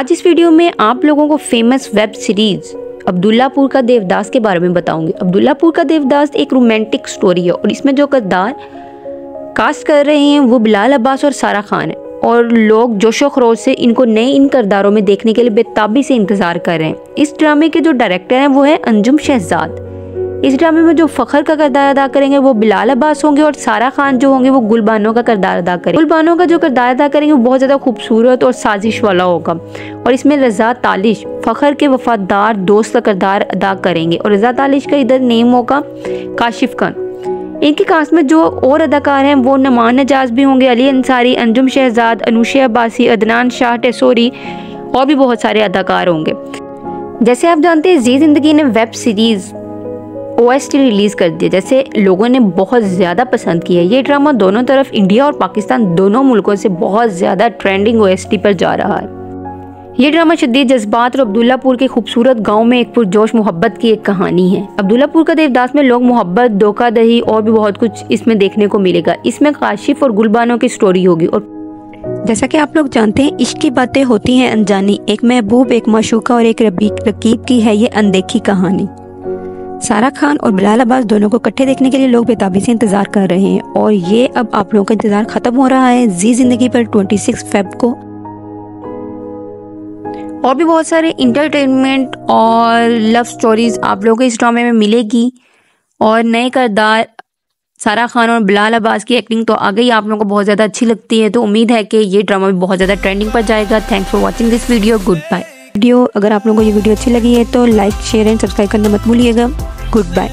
आज इस वीडियो में आप लोगों को फ़ेमस वेब सीरीज़ अब्दुल्लापुर का देवदास के बारे में बताऊँगी। अब्दुल्लापुर का देवदास एक रोमांटिक स्टोरी है और इसमें जो किरदार कास्ट कर रहे हैं, वो बिलाल अब्बास और सारा खान है। और लोग जोशो खरोज से इनको नए इन किरदारों में देखने के लिए बेताबी से इंतज़ार कर रहे हैं। इस ड्रामे के जो डायरेक्टर हैं, वो है अंजुम शहजाद। इस ड्रामे में जो फ़खर का किरदार अदा करेंगे, वो बिलाल अब्बास होंगे और सारा खान जो होंगे, वो गुलबानो का किरदार अदा करेंगे। गुलबानो का जो किरदार अदा करेंगे, वो बहुत ज़्यादा खूबसूरत और साजिश वाला होगा। और इसमें रजा तालिश, फ़खर के वफादार दोस्त का किरदार अदा करेंगे। और रजा तालिश का इधर नेम होगा काशिफ खान। इनकी कास्ट में जो और अदाकार हैं, वो नमान नजाज भी होंगे, अली अंसारी, अंजुम शहजाद, अनुशे अब्बासी, अदनान शाह टेसोरी और भी बहुत सारे अदाकार होंगे। जैसे आप जानते हैं जी ज़िंदगी ने वेब सीरीज़ ओ रिलीज़ कर दिया। जैसे लोगों ने बहुत ज़्यादा पसंद किया। ये ड्रामा दोनों तरफ़ इंडिया और पाकिस्तान दोनों मुल्कों से बहुत ज़्यादा ट्रेंडिंग OST पर जा रहा है। ये ड्रामा शदीद जज्बात और अब्दुल्लापुर के खूबसूरत गाँव में एक पुरजोश मोहब्बत की एक कहानी है। अब्दुल्लापुर का देवदास में लोग मोहब्बत धोखा दही और भी बहुत कुछ इसमें देखने को मिलेगा। इसमें काशिफ और गुलबानों की स्टोरी होगी और जैसा कि आप लोग जानते हैं, इश्क की बातें होती हैं अनजानी। एक महबूब, एक माशूका और एक रकीब की है ये अनदेखी कहानी। सारा खान और बिलाल अब्बास दोनों को इकट्ठे देखने के लिए लोग बेताबी से इंतज़ार कर रहे हैं। और ये अब आप लोगों का इंतज़ार खत्म हो रहा है जी ज़िंदगी पर 26 फेब को। और भी बहुत सारे इंटरटेनमेंट और लव स्टोरीज आप लोगों को इस ड्रामे में मिलेगी। और नए करदार सारा खान और बिलाल अब्बास की एक्टिंग तो आ गई, आप लोगों को बहुत ज़्यादा अच्छी लगती है तो उम्मीद है कि ये ड्रामा भी बहुत ज़्यादा ट्रेंडिंग पर जाएगा। Thanks for watching this video good bye video अगर आप लोगों को ये वीडियो अच्छी लगी है तो लाइक शेयर एंड सब्सक्राइब करना मत भूलिएगा। Good bye